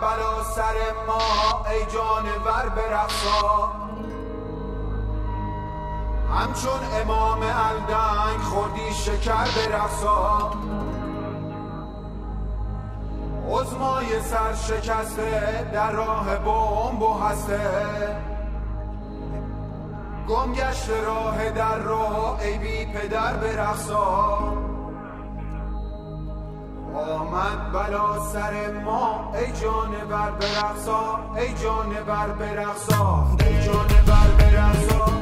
بلا سر ما ای جانور برقصا. همچون امام الدنگ خوردی شکر برقصا. عزمای سر شکسته در راه بمب و هسته. گم گشت راه در راه ای بی پدر برقصا. آمد بلا سر ما ای جانور برقصا ای جانور برقصا ای جانور برقصا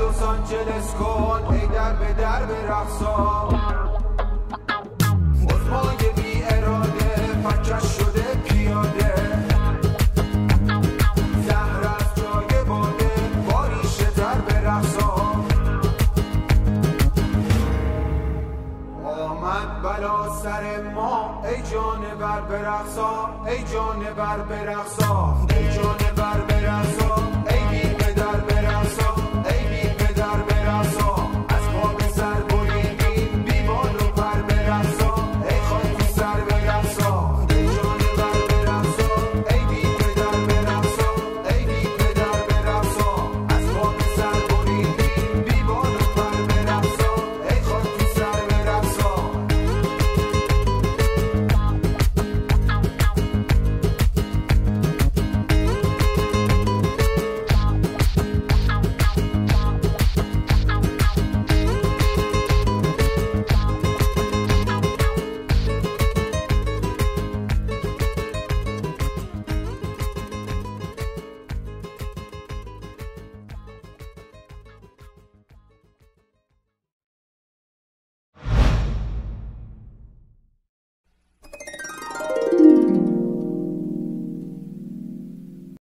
لس آنجلس کن ای در به در به رقصا عزمای بی اراده فکش شده پیاده. زهر از جای باده باریشه در به رقصا آمد بلا سر ما ای جانور برقصا ای جانور برقصا ای جانور برقصا